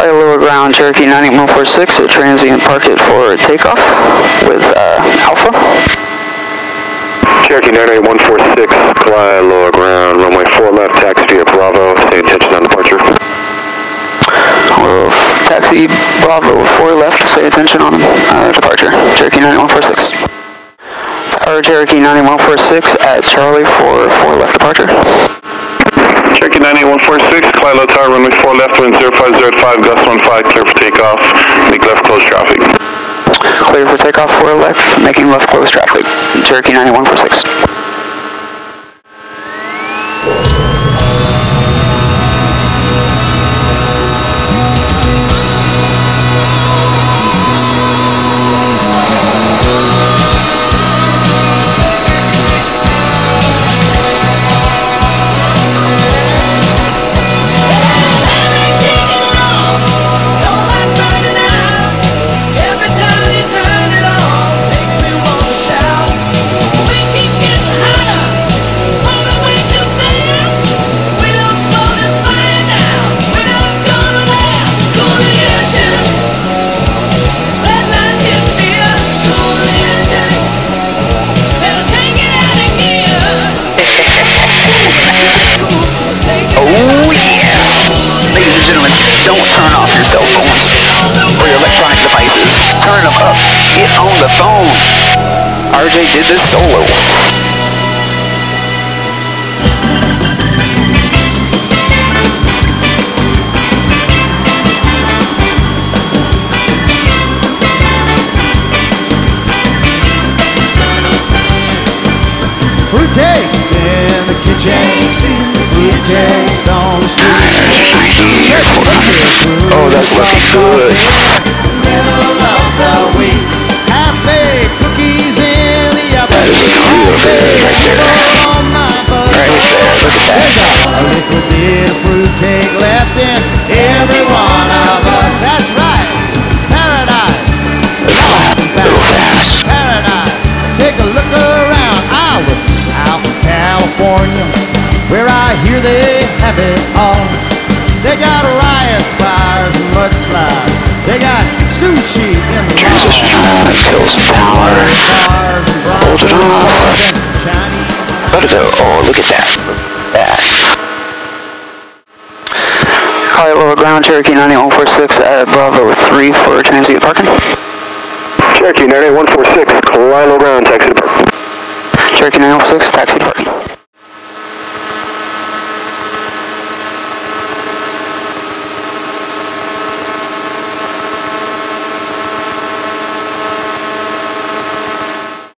Kalaeloa ground, Cherokee 98146 at transient park it for takeoff with uh, Alpha. Cherokee 98146, Kalaeloa ground, runway 4 left, taxi via Bravo, stay attention on departure. We'll taxi Bravo 4 left, stay attention on uh, departure. Cherokee 98146. Tower Cherokee 98146 at Charlie for 4 left departure. Cherokee 98146, Kalaeloa tower, runway 4 left, wind 0505, gust 15, clear for takeoff, make left close traffic. Clear for takeoff 4 left, making left close traffic. Cherokee 98146. Oh yeah! Ladies and gentlemen, don't turn off your cell phones or your electronic devices. Turn them up. Get on the phone. RJ did this solo. In that's looking good. Looking real right there. Right there. Look at that. A. Paradise. Paradise. Take a look around. I was out in California, where I hear they have it all. They got riots, fires, Transition mall. on. Kill some power. Hold it off. Let it go. Oh, look at that. That. Kalaeloa ground, Cherokee 98146 at Bravo 3 for transient parking. Cherokee 98146, Kalaeloa ground, taxi to Cherokee 986, taxi to parking.